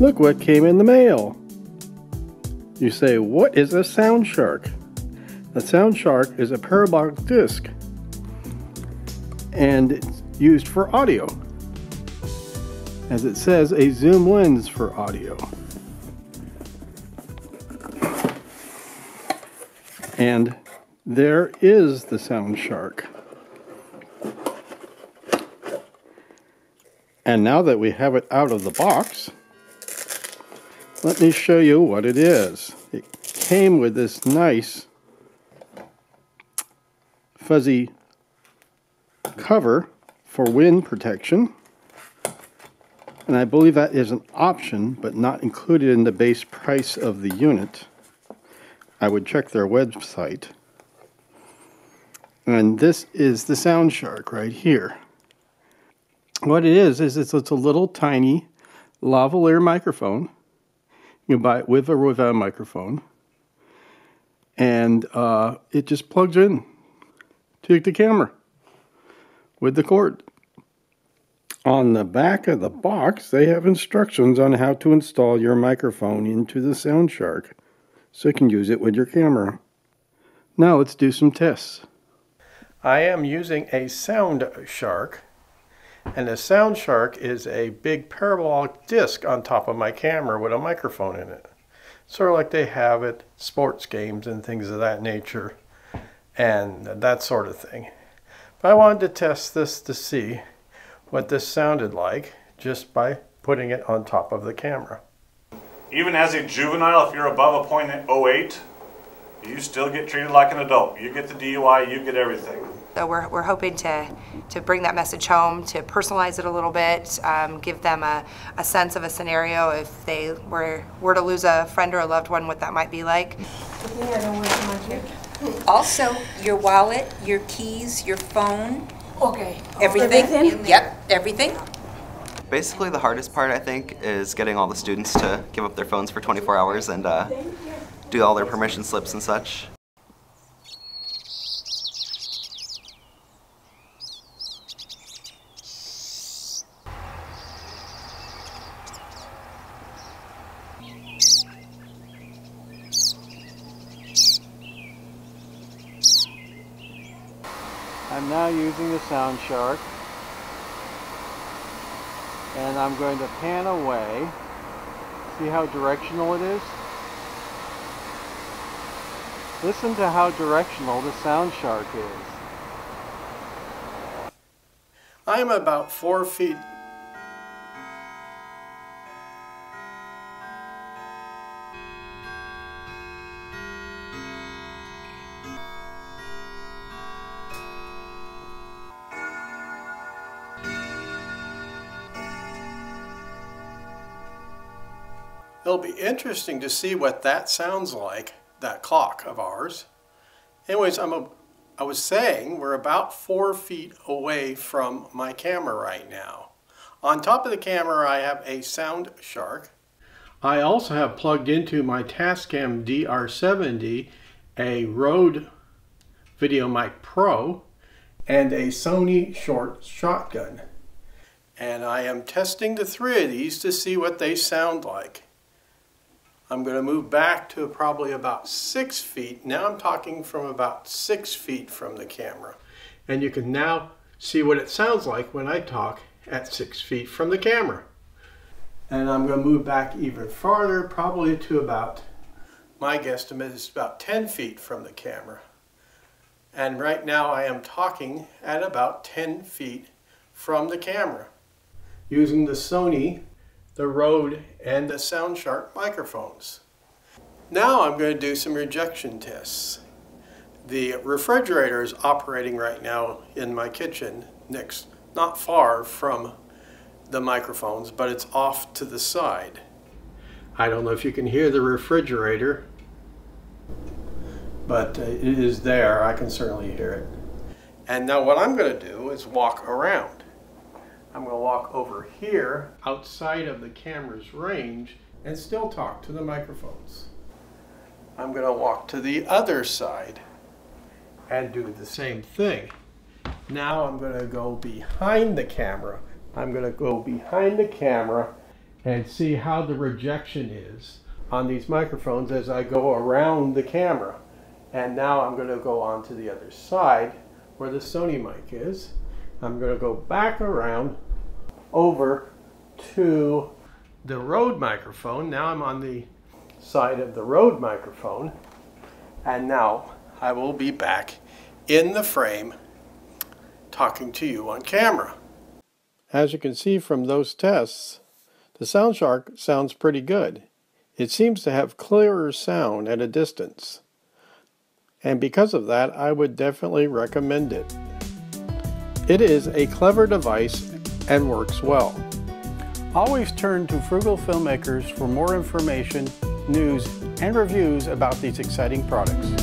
Look what came in the mail. You say, what is a Sound Shark? A Sound Shark is a parabolic disc and it's used for audio. As it says, a zoom lens for audio. And there is the Sound Shark. And now that we have it out of the box, let me show you what it is. It came with this nice fuzzy cover for wind protection. And I believe that is an option, but not included in the base price of the unit. I would check their website. And this is the Sound Shark right here. What it is, is it's, it's a little tiny lavalier microphone. You can buy it with or without a microphone. And uh, it just plugs in to the camera with the cord. On the back of the box, they have instructions on how to install your microphone into the Sound Shark so you can use it with your camera. Now let's do some tests. I am using a Sound Shark and the Sound Shark is a big parabolic disc on top of my camera with a microphone in it. Sort of like they have at sports games and things of that nature and that sort of thing. But I wanted to test this to see what this sounded like just by putting it on top of the camera. Even as a juvenile, if you're above a .08, you still get treated like an adult. You get the DUI, you get everything. So we're, we're hoping to, to bring that message home, to personalize it a little bit, um, give them a, a sense of a scenario if they were, were to lose a friend or a loved one, what that might be like. Also, your wallet, your keys, your phone, Okay. everything. Everything? Yep, everything. Basically, the hardest part, I think, is getting all the students to give up their phones for 24 hours and uh, do all their permission slips and such. I'm now using the Sound Shark and I'm going to pan away. See how directional it is? Listen to how directional the Sound Shark is. I'm about four feet It'll be interesting to see what that sounds like, that clock of ours. Anyways, I'm a, I was saying we're about four feet away from my camera right now. On top of the camera, I have a Sound Shark. I also have plugged into my Tascam DR70 a Rode VideoMic Pro and a Sony Short Shotgun. And I am testing the three of these to see what they sound like. I'm going to move back to probably about six feet. Now I'm talking from about six feet from the camera. And you can now see what it sounds like when I talk at six feet from the camera. And I'm going to move back even farther, probably to about, my guesstimate is about 10 feet from the camera. And right now I am talking at about 10 feet from the camera using the Sony the Rode, and the SoundShark microphones. Now I'm going to do some rejection tests. The refrigerator is operating right now in my kitchen, next, not far from the microphones, but it's off to the side. I don't know if you can hear the refrigerator, but uh, it is there. I can certainly hear it. And now what I'm going to do is walk around. I'm going to walk over here outside of the camera's range and still talk to the microphones. I'm going to walk to the other side and do the same thing. Now I'm going to go behind the camera. I'm going to go behind the camera and see how the rejection is on these microphones as I go around the camera. And now I'm going to go on to the other side where the Sony mic is. I'm going to go back around over to the Rode microphone. Now I'm on the side of the Rode microphone. And now I will be back in the frame talking to you on camera. As you can see from those tests, the SoundShark sounds pretty good. It seems to have clearer sound at a distance. And because of that, I would definitely recommend it. It is a clever device and works well. Always turn to Frugal Filmmakers for more information, news, and reviews about these exciting products.